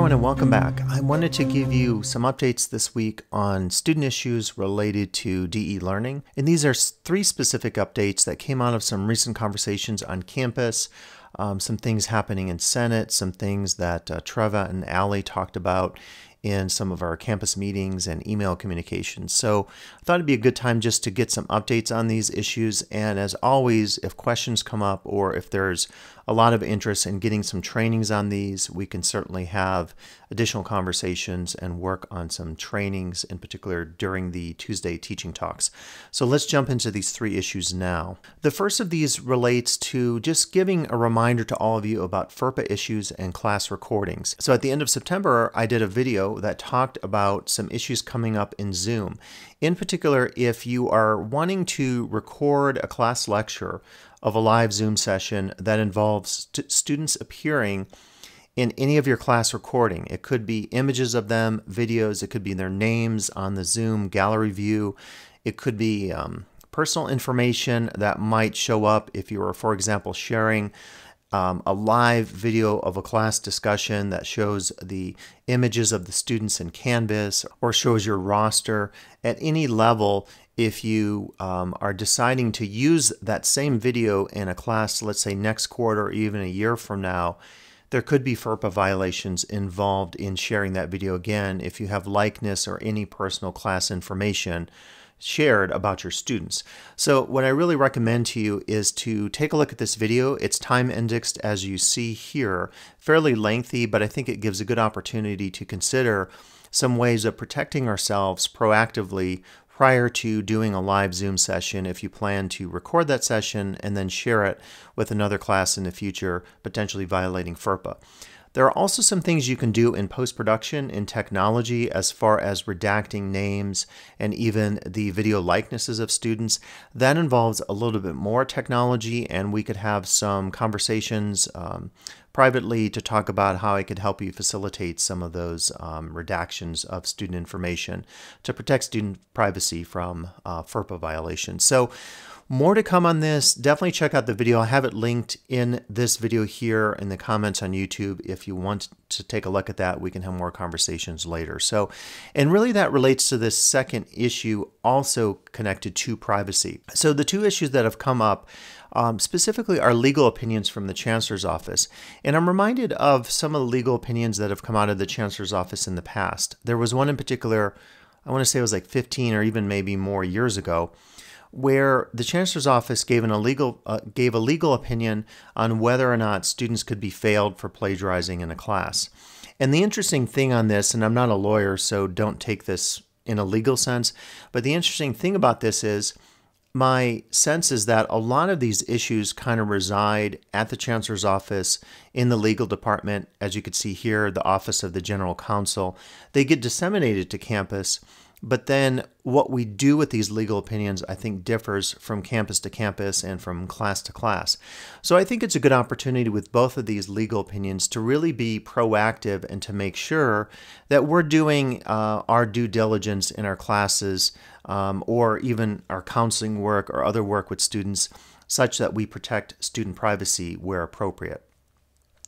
everyone, and welcome back. I wanted to give you some updates this week on student issues related to DE learning. And these are three specific updates that came out of some recent conversations on campus, um, some things happening in Senate, some things that uh, Treva and Allie talked about in some of our campus meetings and email communications. So I thought it'd be a good time just to get some updates on these issues. And as always, if questions come up or if there's a lot of interest in getting some trainings on these, we can certainly have additional conversations and work on some trainings in particular during the Tuesday teaching talks. So let's jump into these three issues now. The first of these relates to just giving a reminder to all of you about FERPA issues and class recordings. So at the end of September, I did a video that talked about some issues coming up in Zoom. In particular, if you are wanting to record a class lecture of a live Zoom session that involves st students appearing in any of your class recording. It could be images of them, videos, it could be their names on the Zoom gallery view, it could be um, personal information that might show up if you were, for example, sharing um, a live video of a class discussion that shows the images of the students in Canvas or shows your roster at any level. If you um, are deciding to use that same video in a class, let's say next quarter or even a year from now, there could be FERPA violations involved in sharing that video again if you have likeness or any personal class information shared about your students. So what I really recommend to you is to take a look at this video. It's time indexed as you see here, fairly lengthy, but I think it gives a good opportunity to consider some ways of protecting ourselves proactively prior to doing a live Zoom session if you plan to record that session and then share it with another class in the future, potentially violating FERPA. There are also some things you can do in post-production in technology as far as redacting names and even the video likenesses of students. That involves a little bit more technology and we could have some conversations um, privately to talk about how I could help you facilitate some of those um, redactions of student information to protect student privacy from uh, FERPA violations. So more to come on this. Definitely check out the video. I have it linked in this video here in the comments on YouTube. If you want to take a look at that, we can have more conversations later. So, and really that relates to this second issue also connected to privacy. So the two issues that have come up um, specifically are legal opinions from the Chancellor's Office. And I'm reminded of some of the legal opinions that have come out of the Chancellor's Office in the past. There was one in particular, I want to say it was like 15 or even maybe more years ago, where the chancellor's office gave an illegal uh, gave a legal opinion on whether or not students could be failed for plagiarizing in a class. And the interesting thing on this, and I'm not a lawyer, so don't take this in a legal sense, but the interesting thing about this is my sense is that a lot of these issues kind of reside at the chancellor's office in the legal department. As you can see here, the office of the general counsel. They get disseminated to campus but then what we do with these legal opinions, I think, differs from campus to campus and from class to class. So I think it's a good opportunity with both of these legal opinions to really be proactive and to make sure that we're doing uh, our due diligence in our classes um, or even our counseling work or other work with students such that we protect student privacy where appropriate.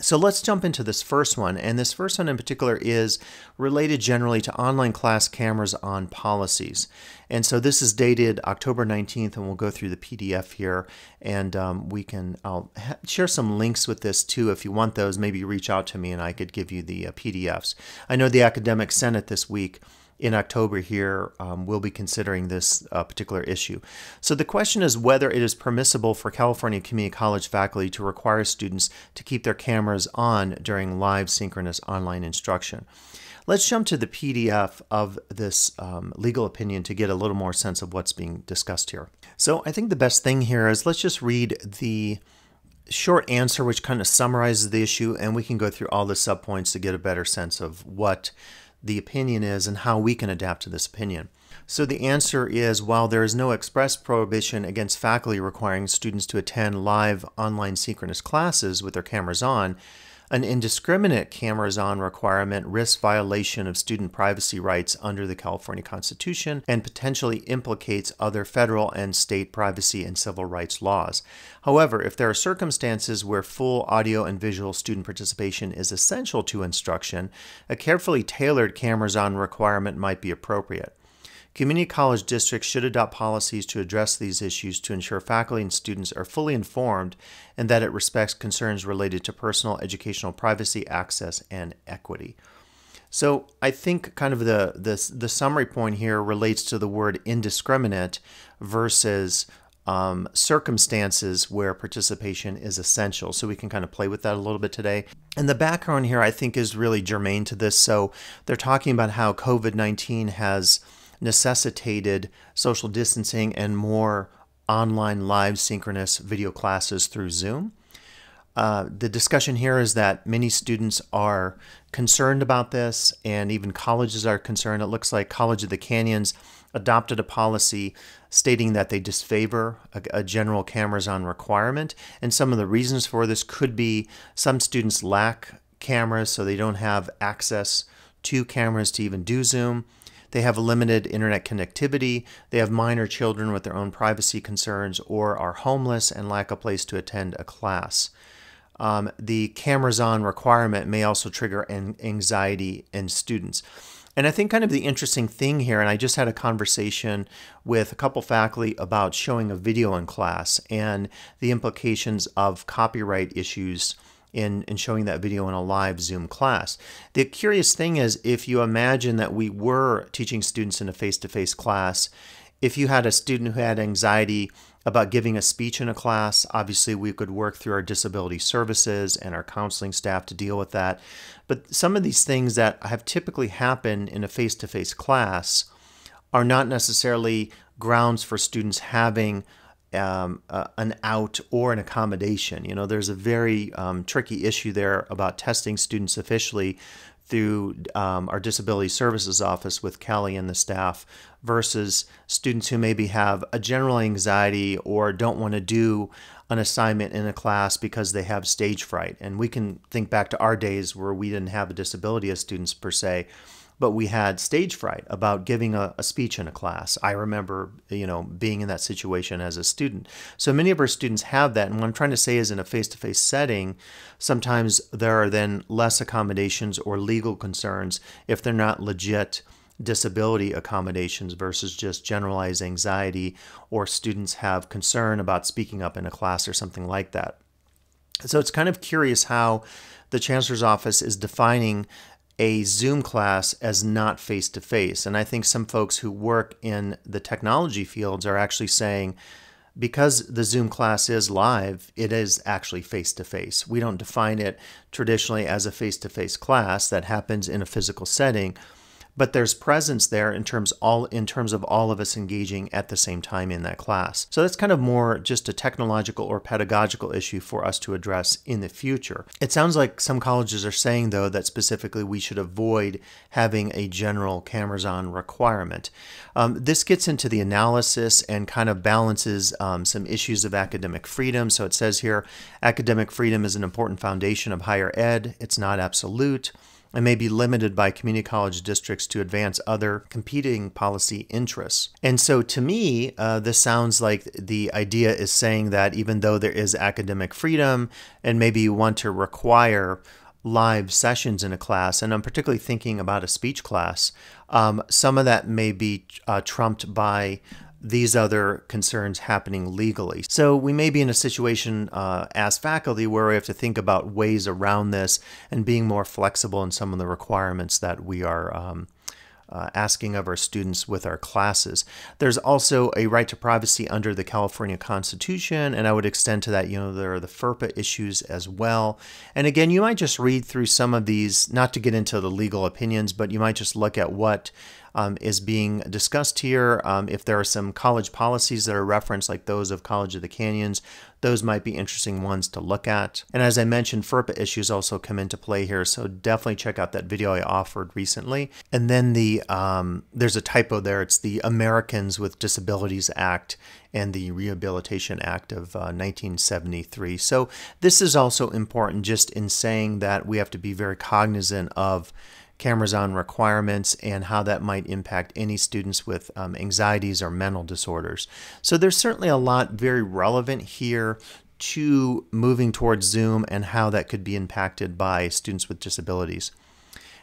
So let's jump into this first one. And this first one in particular is related generally to online class cameras on policies. And so this is dated October 19th, and we'll go through the PDF here. And um, we can, I'll share some links with this too. If you want those, maybe reach out to me and I could give you the uh, PDFs. I know the Academic Senate this week in October here, um, we'll be considering this uh, particular issue. So the question is whether it is permissible for California Community College faculty to require students to keep their cameras on during live synchronous online instruction. Let's jump to the PDF of this um, legal opinion to get a little more sense of what's being discussed here. So I think the best thing here is let's just read the short answer which kind of summarizes the issue and we can go through all the subpoints to get a better sense of what the opinion is and how we can adapt to this opinion. So the answer is while there is no express prohibition against faculty requiring students to attend live online synchronous classes with their cameras on, An indiscriminate cameras on requirement risks violation of student privacy rights under the California Constitution and potentially implicates other federal and state privacy and civil rights laws. However, if there are circumstances where full audio and visual student participation is essential to instruction, a carefully tailored cameras on requirement might be appropriate. Community college districts should adopt policies to address these issues to ensure faculty and students are fully informed and that it respects concerns related to personal educational privacy, access, and equity. So I think kind of the, the, the summary point here relates to the word indiscriminate versus um, circumstances where participation is essential. So we can kind of play with that a little bit today. And the background here I think is really germane to this. So they're talking about how COVID 19 has necessitated social distancing and more online live synchronous video classes through Zoom. Uh, the discussion here is that many students are concerned about this, and even colleges are concerned. It looks like College of the Canyons adopted a policy stating that they disfavor a, a general cameras on requirement. And some of the reasons for this could be some students lack cameras, so they don't have access to cameras to even do Zoom. They have limited internet connectivity, they have minor children with their own privacy concerns, or are homeless and lack a place to attend a class. Um, the cameras on requirement may also trigger an anxiety in students. And I think kind of the interesting thing here, and I just had a conversation with a couple faculty about showing a video in class and the implications of copyright issues in, in showing that video in a live Zoom class. The curious thing is, if you imagine that we were teaching students in a face to face class, if you had a student who had anxiety about giving a speech in a class, obviously we could work through our disability services and our counseling staff to deal with that. But some of these things that have typically happened in a face to face class are not necessarily grounds for students having um, uh, an out or an accommodation. You know, there's a very um, tricky issue there about testing students officially through um, our disability services office with Kelly and the staff versus students who maybe have a general anxiety or don't want to do an assignment in a class because they have stage fright. And we can think back to our days where we didn't have a disability as students per se but we had stage fright about giving a, a, speech in a class. I remember, you know, being in that situation as a student. So many of our students have that. And what I'm trying to say is in a face to face setting, sometimes there are then less accommodations or legal concerns if they're not legit disability accommodations versus just generalized anxiety or students have concern about speaking up in a class or something like that. So it's kind of curious how the chancellor's office is defining a Zoom class as not face to face. And I think some folks who work in the technology fields are actually saying, because the Zoom class is live, it is actually face to face. We don't define it traditionally as a face to face class that happens in a physical setting but there's presence there in terms all in terms of all of us engaging at the same time in that class. So that's kind of more just a technological or pedagogical issue for us to address in the future. It sounds like some colleges are saying though that specifically we should avoid having a general cameras on requirement. Um, this gets into the analysis and kind of balances um, some issues of academic freedom. So it says here, academic freedom is an important foundation of higher ed. It's not absolute and may be limited by community college districts to advance other competing policy interests. And so to me, uh, this sounds like the idea is saying that even though there is academic freedom and maybe you want to require live sessions in a class, and I'm particularly thinking about a speech class, um, some of that may be uh, trumped by these other concerns happening legally. So we may be in a situation uh, as faculty where we have to think about ways around this and being more flexible in some of the requirements that we are um, uh, asking of our students with our classes. There's also a right to privacy under the California Constitution, and I would extend to that, you know, there are the FERPA issues as well. And again, you might just read through some of these, not to get into the legal opinions, but you might just look at what um, is being discussed here. Um, if there are some college policies that are referenced, like those of College of the Canyons, those might be interesting ones to look at. And as I mentioned, FERPA issues also come into play here, so definitely check out that video I offered recently. And then the um, there's a typo there. It's the Americans with Disabilities Act and the Rehabilitation Act of uh, 1973. So this is also important just in saying that we have to be very cognizant of cameras on requirements and how that might impact any students with um, anxieties or mental disorders. So there's certainly a lot very relevant here to moving towards Zoom and how that could be impacted by students with disabilities.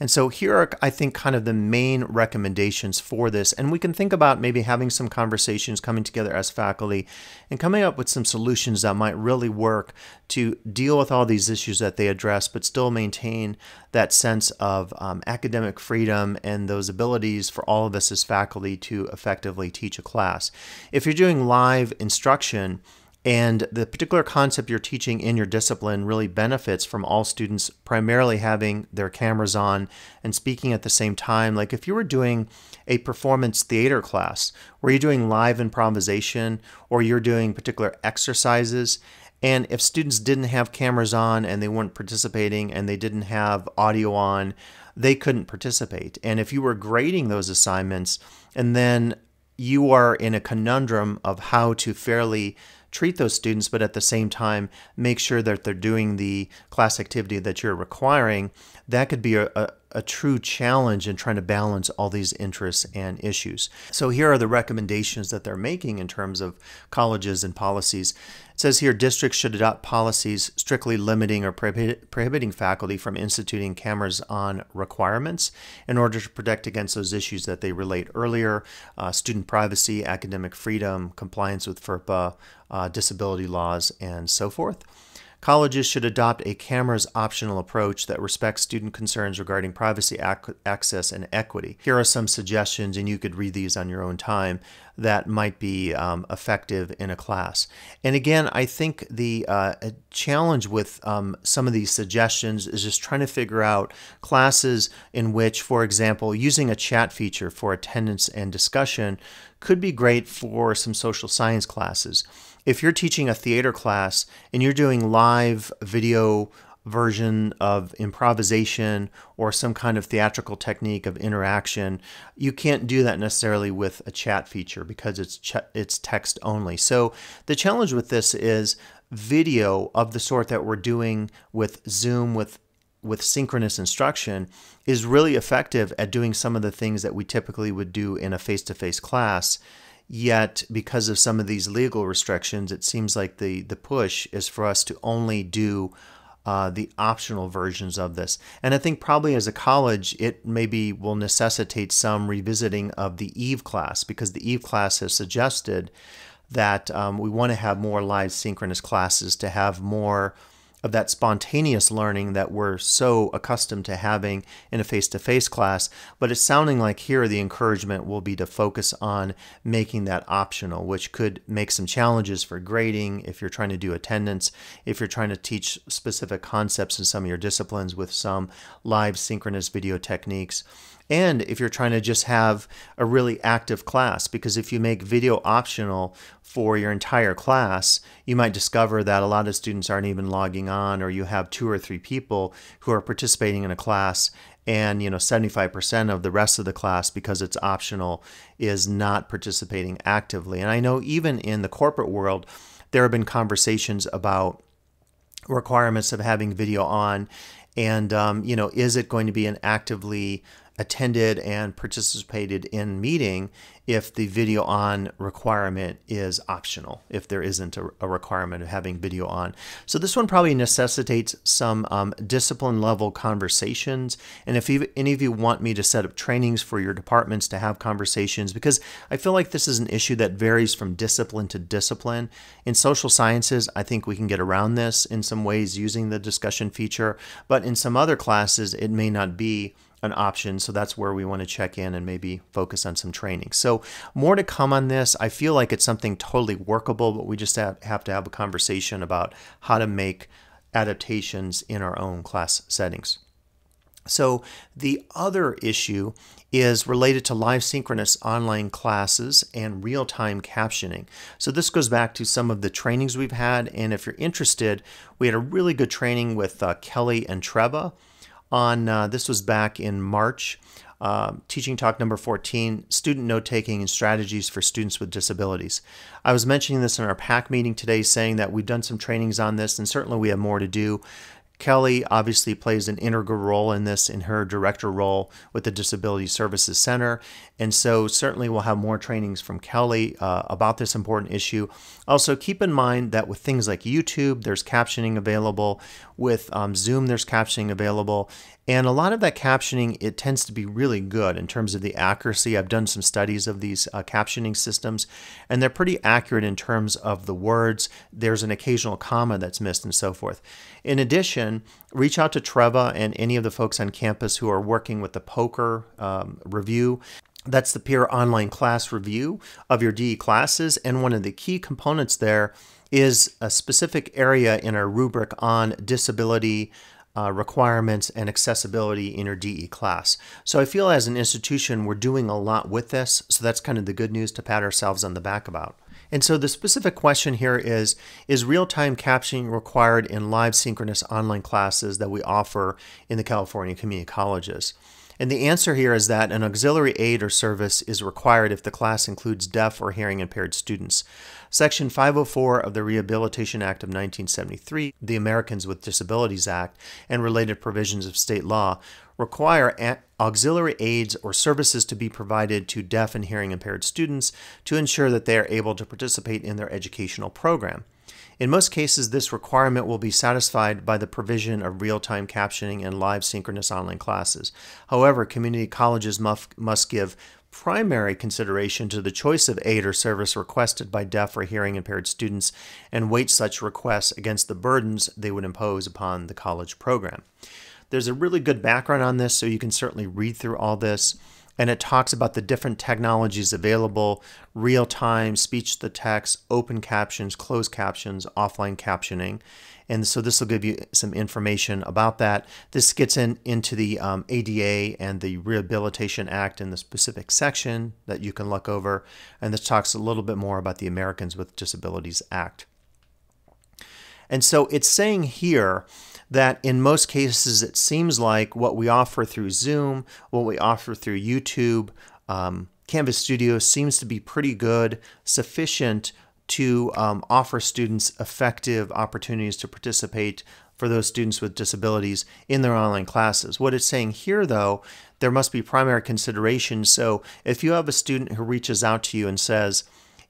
And so here are, I think, kind of the main recommendations for this. And we can think about maybe having some conversations coming together as faculty and coming up with some solutions that might really work to deal with all these issues that they address, but still maintain that sense of um, academic freedom and those abilities for all of us as faculty to effectively teach a class. If you're doing live instruction, and the particular concept you're teaching in your discipline really benefits from all students primarily having their cameras on and speaking at the same time. Like if you were doing a performance theater class where you're doing live improvisation or you're doing particular exercises, and if students didn't have cameras on and they weren't participating and they didn't have audio on, they couldn't participate. And if you were grading those assignments and then you are in a conundrum of how to fairly treat those students, but at the same time, make sure that they're doing the class activity that you're requiring, that could be a, a true challenge in trying to balance all these interests and issues. So here are the recommendations that they're making in terms of colleges and policies. It says here districts should adopt policies strictly limiting or prohibiting faculty from instituting cameras on requirements in order to protect against those issues that they relate earlier uh, student privacy, academic freedom, compliance with FERPA, uh, disability laws, and so forth. Colleges should adopt a cameras optional approach that respects student concerns regarding privacy, ac access, and equity. Here are some suggestions, and you could read these on your own time, that might be um, effective in a class. And again, I think the uh, challenge with um, some of these suggestions is just trying to figure out classes in which, for example, using a chat feature for attendance and discussion could be great for some social science classes if you're teaching a theater class and you're doing live video version of improvisation or some kind of theatrical technique of interaction, you can't do that necessarily with a chat feature because it's it's text only. So the challenge with this is video of the sort that we're doing with Zoom with with synchronous instruction is really effective at doing some of the things that we typically would do in a face-to-face class Yet, because of some of these legal restrictions, it seems like the, the push is for us to only do uh, the optional versions of this. And I think probably as a college, it maybe will necessitate some revisiting of the EVE class because the EVE class has suggested that um, we want to have more live synchronous classes to have more of that spontaneous learning that we're so accustomed to having in a face to face class. But it's sounding like here the encouragement will be to focus on making that optional, which could make some challenges for grading if you're trying to do attendance, if you're trying to teach specific concepts in some of your disciplines with some live synchronous video techniques and if you're trying to just have a really active class. Because if you make video optional for your entire class, you might discover that a lot of students aren't even logging on, or you have two or three people who are participating in a class and you know 75% of the rest of the class because it's optional is not participating actively and i know even in the corporate world there have been conversations about requirements of having video on and um, you know is it going to be an actively attended and participated in meeting if the video on requirement is optional, if there isn't a, a requirement of having video on. So this one probably necessitates some um, discipline level conversations. And if you, any of you want me to set up trainings for your departments to have conversations, because I feel like this is an issue that varies from discipline to discipline. In social sciences, I think we can get around this in some ways using the discussion feature, but in some other classes, it may not be an option. So that's where we want to check in and maybe focus on some training. So more to come on this. I feel like it's something totally workable, but we just have, to have a conversation about how to make adaptations in our own class settings. So, the other issue is related to live synchronous online classes and real time captioning. So, this goes back to some of the trainings we've had. And if you're interested, we had a really good training with uh, Kelly and Treva on uh, this was back in March. Uh, teaching talk number 14 student note taking and strategies for students with disabilities. I was mentioning this in our PAC meeting today, saying that we've done some trainings on this, and certainly we have more to do. Kelly obviously plays an integral role in this in her director role with the Disability Services Center. And so, certainly, we'll have more trainings from Kelly uh, about this important issue. Also, keep in mind that with things like YouTube, there's captioning available. With um, Zoom, there's captioning available. And a lot of that captioning, it tends to be really good in terms of the accuracy. I've done some studies of these uh, captioning systems, and they're pretty accurate in terms of the words. There's an occasional comma that's missed and so forth. In addition, reach out to Treva and any of the folks on campus who are working with the POCR um, review. That's the peer online class review of your DE classes. And one of the key components there is a specific area in our rubric on disability uh, requirements and accessibility in your DE class. So I feel as an institution, we're doing a lot with this. So that's kind of the good news to pat ourselves on the back about. And so the specific question here is Is real time captioning required in live synchronous online classes that we offer in the California community colleges? And the answer here is that an auxiliary aid or service is required if the class includes deaf or hearing impaired students. Section 504 of the Rehabilitation Act of 1973, the Americans with Disabilities Act, and related provisions of state law require auxiliary aids or services to be provided to deaf and hearing impaired students to ensure that they are able to participate in their educational program. In most cases, this requirement will be satisfied by the provision of real time captioning and live synchronous online classes. However, community colleges must, must give primary consideration to the choice of aid or service requested by deaf or hearing impaired students and weight such requests against the burdens they would impose upon the college program. There's a really good background on this, so you can certainly read through all this and it talks about the different technologies available real time, speech to text, open captions, closed captions, offline captioning. And so this will give you some information about that. This gets in into the um, ADA and the Rehabilitation Act in the specific section that you can look over. And this talks a little bit more about the Americans with Disabilities Act. And so it's saying here that in most cases it seems like what we offer through Zoom, what we offer through YouTube, um, Canvas Studio seems to be pretty good, sufficient to um, offer students effective opportunities to participate for those students with disabilities in their online classes. What it's saying here, though, there must be primary consideration. So if you have a student who reaches out to you and says,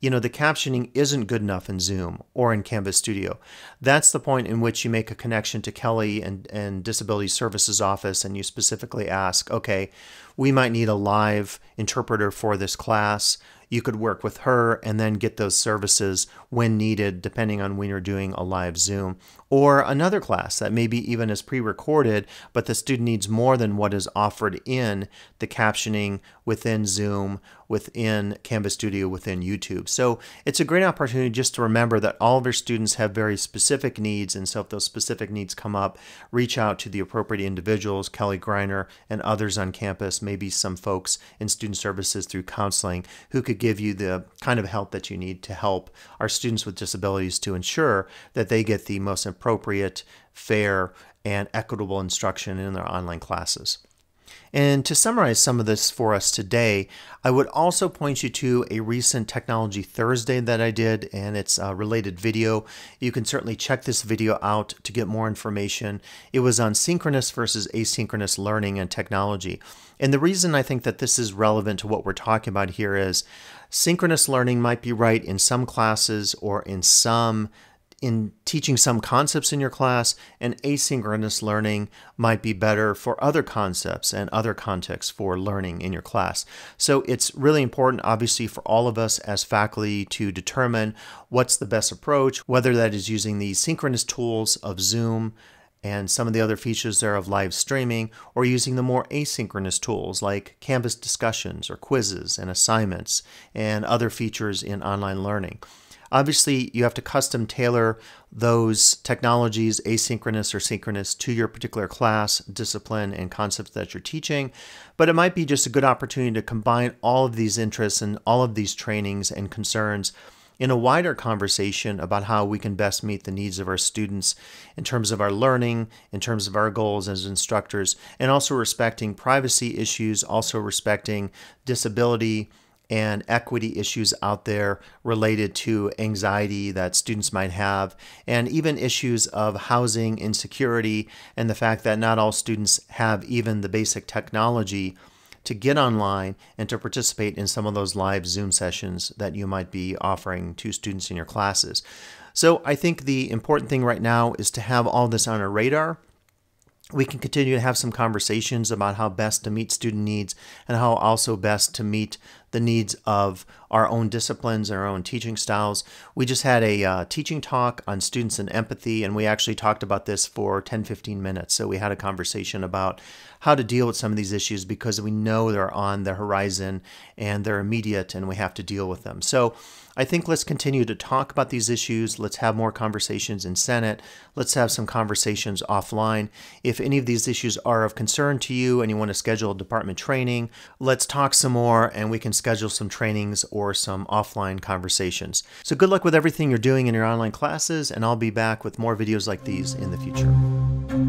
you know, the captioning isn't good enough in Zoom or in Canvas Studio. That's the point in which you make a connection to Kelly and, and Disability Services Office and you specifically ask, okay, we might need a live interpreter for this class you could work with her and then get those services when needed, depending on when you're doing a live Zoom. Or another class that maybe even is pre recorded, but the student needs more than what is offered in the captioning within Zoom, within Canvas Studio, within YouTube. So it's a great opportunity just to remember that all of your students have very specific needs. And so if those specific needs come up, reach out to the appropriate individuals, Kelly Greiner and others on campus, maybe some folks in student services through counseling who could give you the kind of help that you need to help our students with disabilities to ensure that they get the most appropriate, fair, and equitable instruction in their online classes. And to summarize some of this for us today, I would also point you to a recent Technology Thursday that I did and its a related video. You can certainly check this video out to get more information. It was on synchronous versus asynchronous learning and technology. And the reason I think that this is relevant to what we're talking about here is synchronous learning might be right in some classes or in some in teaching some concepts in your class, and asynchronous learning might be better for other concepts and other contexts for learning in your class. So it's really important, obviously, for all of us as faculty to determine what's the best approach, whether that is using the synchronous tools of Zoom and some of the other features there of live streaming, or using the more asynchronous tools like Canvas discussions or quizzes and assignments and other features in online learning. Obviously, you have to custom tailor those technologies, asynchronous or synchronous, to your particular class, discipline, and concepts that you're teaching. But it might be just a good opportunity to combine all of these interests and all of these trainings and concerns in a wider conversation about how we can best meet the needs of our students in terms of our learning, in terms of our goals as instructors, and also respecting privacy issues, also respecting disability and equity issues out there related to anxiety that students might have, and even issues of housing insecurity and the fact that not all students have even the basic technology to get online and to participate in some of those live Zoom sessions that you might be offering to students in your classes. So I think the important thing right now is to have all this on our radar we can continue to have some conversations about how best to meet student needs and how also best to meet the needs of our own disciplines and our own teaching styles. We just had a uh, teaching talk on students and empathy, and we actually talked about this for 10 15 minutes. So we had a conversation about how to deal with some of these issues because we know they're on the horizon and they're immediate and we have to deal with them. So I think let's continue to talk about these issues. Let's have more conversations in Senate. Let's have some conversations offline. If any of these issues are of concern to you and you want to schedule department training, let's talk some more and we can schedule some trainings or some offline conversations. So good luck with everything you're doing in your online classes, and I'll be back with more videos like these in the future.